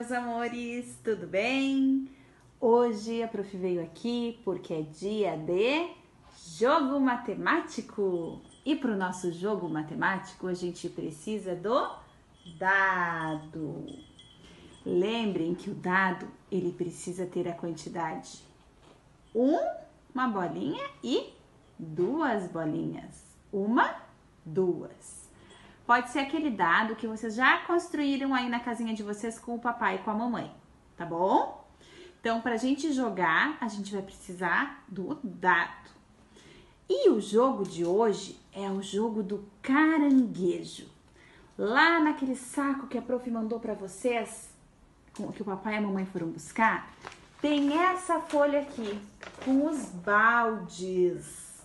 Meus amores, tudo bem? Hoje a prof veio aqui porque é dia de jogo matemático. E para o nosso jogo matemático a gente precisa do dado. Lembrem que o dado ele precisa ter a quantidade um, uma bolinha e duas bolinhas. Uma, duas. Pode ser aquele dado que vocês já construíram aí na casinha de vocês com o papai e com a mamãe, tá bom? Então, para a gente jogar, a gente vai precisar do dado. E o jogo de hoje é o jogo do caranguejo. Lá naquele saco que a prof mandou para vocês, que o papai e a mamãe foram buscar, tem essa folha aqui com os baldes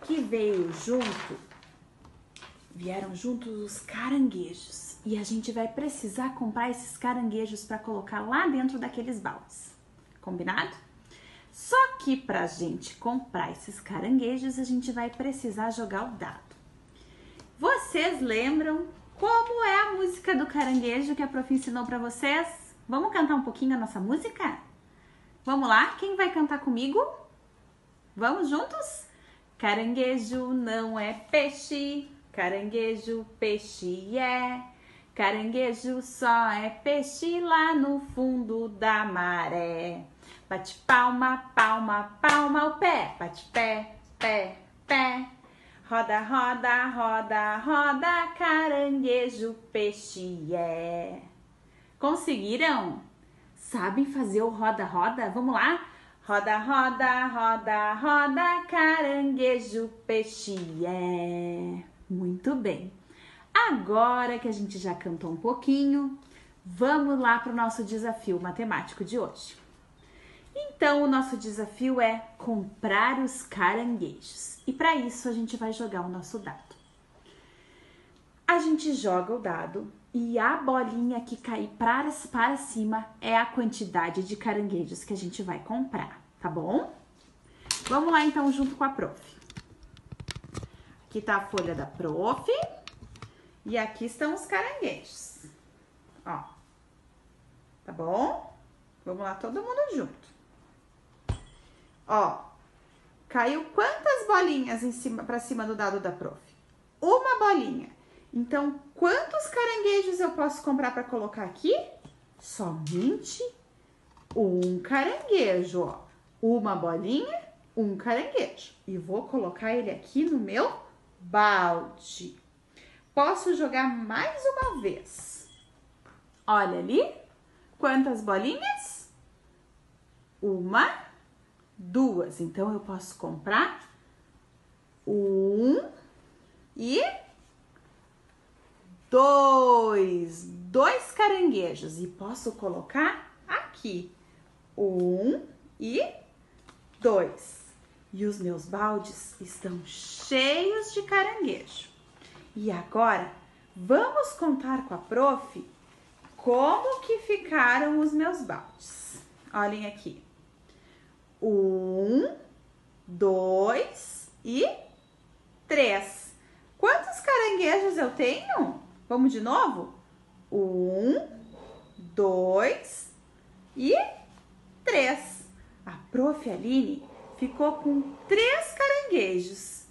que veio junto vieram juntos os caranguejos e a gente vai precisar comprar esses caranguejos para colocar lá dentro daqueles baldes. Combinado? Só que para a gente comprar esses caranguejos, a gente vai precisar jogar o dado. Vocês lembram como é a música do caranguejo que a prof ensinou para vocês? Vamos cantar um pouquinho a nossa música? Vamos lá? Quem vai cantar comigo? Vamos juntos? Caranguejo não é peixe, Caranguejo, peixe é. Caranguejo só é peixe lá no fundo da maré. Bate palma, palma, palma o pé. Bate pé, pé, pé. Roda, roda, roda, roda, caranguejo, peixe é. Conseguiram? Sabem fazer o roda, roda? Vamos lá? Roda, roda, roda, roda, caranguejo, peixe é. Muito bem. Agora que a gente já cantou um pouquinho, vamos lá para o nosso desafio matemático de hoje. Então, o nosso desafio é comprar os caranguejos. E para isso, a gente vai jogar o nosso dado. A gente joga o dado e a bolinha que cair para, para cima é a quantidade de caranguejos que a gente vai comprar, tá bom? Vamos lá então junto com a prof. Aqui tá a folha da prof. E aqui estão os caranguejos. Ó. Tá bom? Vamos lá, todo mundo junto. Ó. Caiu quantas bolinhas em cima, pra cima do dado da prof? Uma bolinha. Então, quantos caranguejos eu posso comprar para colocar aqui? Somente um caranguejo, ó. Uma bolinha, um caranguejo. E vou colocar ele aqui no meu balde. Posso jogar mais uma vez. Olha ali, quantas bolinhas? Uma, duas. Então eu posso comprar um e dois, dois caranguejos e posso colocar aqui um e dois e os meus baldes estão cheios de caranguejo. E agora vamos contar com a prof como que ficaram os meus baldes. Olhem aqui. Um, dois e três. Quantos caranguejos eu tenho? Vamos de novo? Um, dois e três. A prof. Aline ficou com três caranguejos.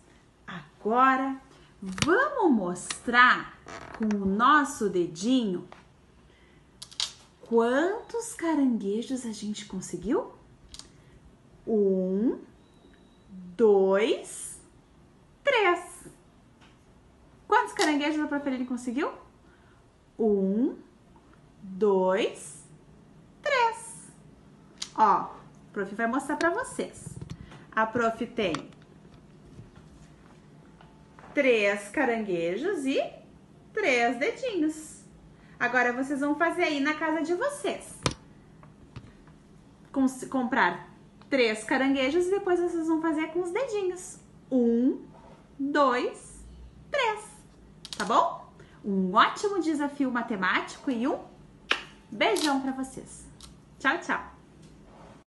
Agora vamos mostrar com o nosso dedinho quantos caranguejos a gente conseguiu? Um, dois, três. Quantos caranguejos a Proferine conseguiu? Um, dois, três. Ó, o prof vai mostrar para vocês. A prof tem três caranguejos e três dedinhos. Agora vocês vão fazer aí na casa de vocês. Com, comprar três caranguejos e depois vocês vão fazer com os dedinhos. Um, dois, três. Tá bom? Um ótimo desafio matemático e um beijão para vocês. Tchau, tchau.